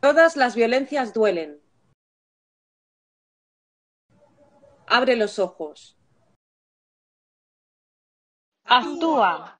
Todas las violencias duelen. Abre los ojos. Actúa.